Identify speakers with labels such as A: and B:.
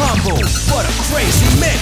A: combo, what a crazy mix.